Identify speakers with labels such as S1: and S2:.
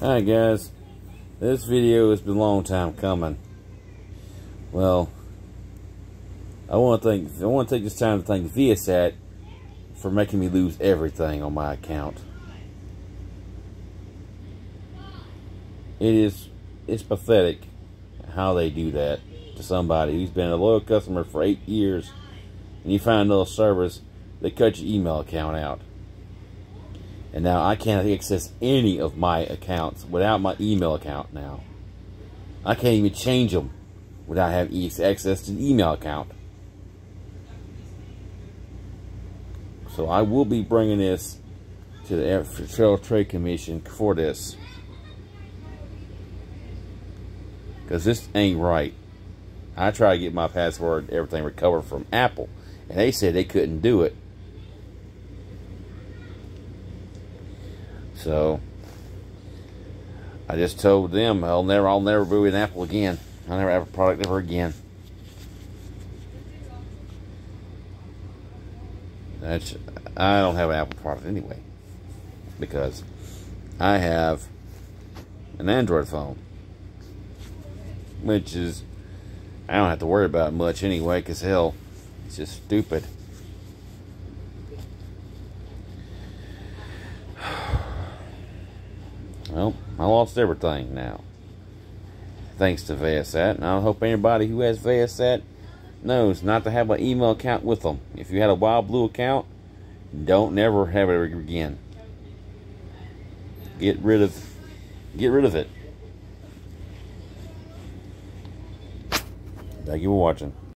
S1: Alright guys, this video has been a long time coming. Well, I want to thank I want to take this time to thank Viasat for making me lose everything on my account. It is it's pathetic how they do that to somebody who's been a loyal customer for eight years and you find another service, they cut your email account out. And now I can't access any of my accounts without my email account now. I can't even change them without having access to the email account. So I will be bringing this to the Federal Trade Commission for this. Because this ain't right. I tried to get my password, everything recovered from Apple. And they said they couldn't do it. So I just told them I'll never I'll never be an Apple again. I'll never have a product ever again. That's I don't have an Apple product anyway. Because I have an Android phone. Which is I don't have to worry about much anyway, because hell, it's just stupid. Well, I lost everything now. Thanks to Viasat. And I hope anybody who has Viasat knows not to have an email account with them. If you had a WildBlue account, don't never have it again. Get rid of get rid of it. Thank you for watching.